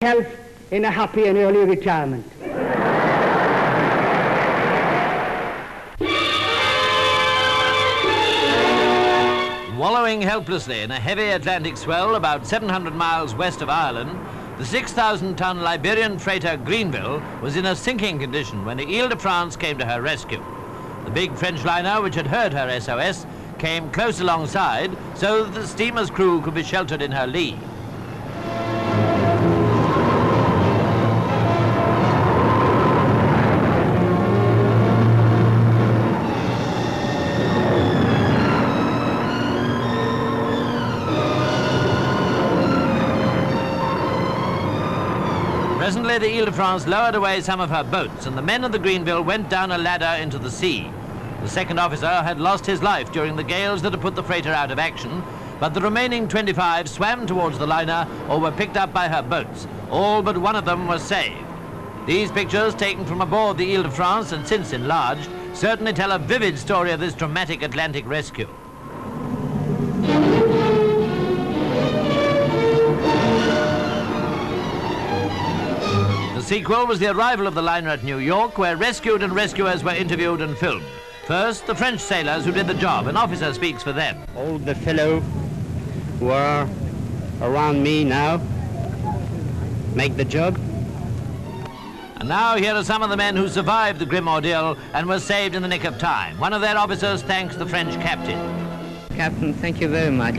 health in a happy and early retirement. Wallowing helplessly in a heavy Atlantic swell about 700 miles west of Ireland, the 6,000-ton Liberian freighter Greenville was in a sinking condition when the Ile-de-France came to her rescue. The big French liner, which had heard her SOS, came close alongside so that the steamer's crew could be sheltered in her lee. Presently, the Ile-de-France lowered away some of her boats, and the men of the Greenville went down a ladder into the sea. The second officer had lost his life during the gales that had put the freighter out of action, but the remaining 25 swam towards the liner or were picked up by her boats. All but one of them was saved. These pictures, taken from aboard the Ile-de-France and since enlarged, certainly tell a vivid story of this dramatic Atlantic rescue. Sequel was the arrival of the liner at New York, where rescued and rescuers were interviewed and filmed. First, the French sailors who did the job. An officer speaks for them. All the fellows who are around me now make the job. And now here are some of the men who survived the grim ordeal and were saved in the nick of time. One of their officers thanks the French captain. Captain, thank you very much.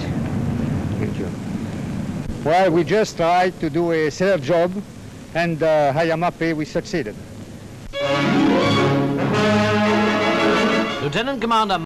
Thank you. Well, we just tried to do a sailor job and uh, I am happy we succeeded. Lieutenant Commander